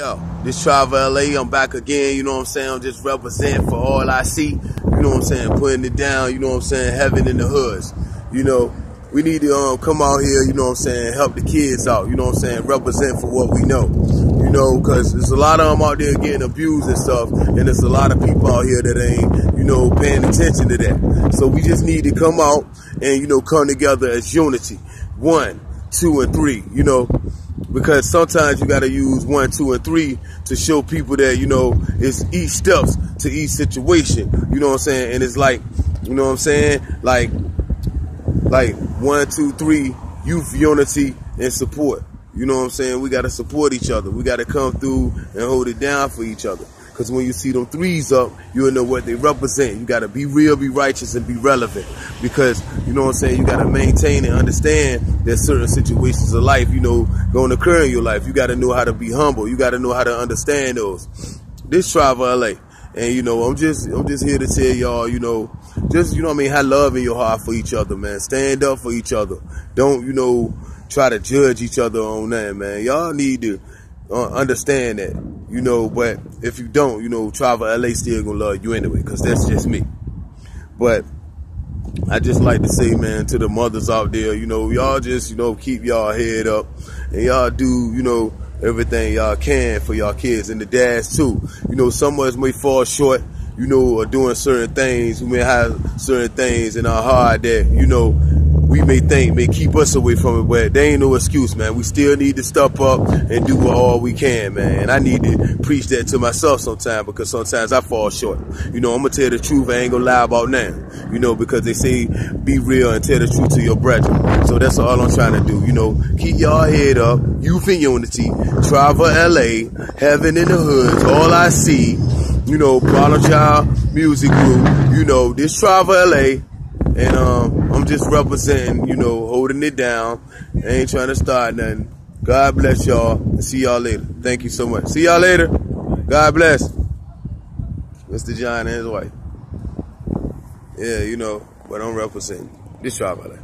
Yo, this Travel LA, I'm back again, you know what I'm saying? I'm just representing for all I see, you know what I'm saying? Putting it down, you know what I'm saying? Heaven in the hoods. You know, we need to um, come out here, you know what I'm saying? Help the kids out, you know what I'm saying? Represent for what we know, you know, because there's a lot of them out there getting abused and stuff, and there's a lot of people out here that ain't, you know, paying attention to that. So we just need to come out and, you know, come together as unity. One, two, and three, you know, because sometimes you got to use one, two, and three to show people that you know it's each steps to each situation. You know what I'm saying? And it's like, you know what I'm saying? Like, like one, two, three, youth unity and support. You know what I'm saying? We got to support each other. We got to come through and hold it down for each other. Because when you see them threes up, you'll know what they represent. You got to be real, be righteous, and be relevant. Because, you know what I'm saying, you got to maintain and understand that certain situations of life, you know, going to occur in your life. You got to know how to be humble. You got to know how to understand those. This Travel of LA. And, you know, I'm just, I'm just here to tell y'all, you know, just, you know I mean, have love in your heart for each other, man. Stand up for each other. Don't, you know, try to judge each other on that, man. Y'all need to Uh, understand that, you know, but if you don't, you know, Travel LA still gonna love you anyway, because that's just me. But I just like to say, man, to the mothers out there, you know, y'all just, you know, keep y'all head up and y'all do, you know, everything y'all can for y'all kids and the dads too. You know, some of us may fall short, you know, of doing certain things. We may have certain things in our heart that, you know, we may think may keep us away from it, but there ain't no excuse, man. We still need to step up and do all we can, man. And I need to preach that to myself sometimes because sometimes I fall short. You know, I'm gonna tell the truth. I ain't gonna lie about now. You know, because they say be real and tell the truth to your brethren. So that's all I'm trying to do. You know, keep y'all head up, youth and unity, travel LA, heaven in the hoods. All I see, you know, Problem Child Music Group. You know, this travel LA. And um, I'm just representing, you know, holding it down. I ain't trying to start nothing. God bless y'all. See y'all later. Thank you so much. See y'all later. God bless. Mr. John and his wife. Yeah, you know, but I'm representing this travel.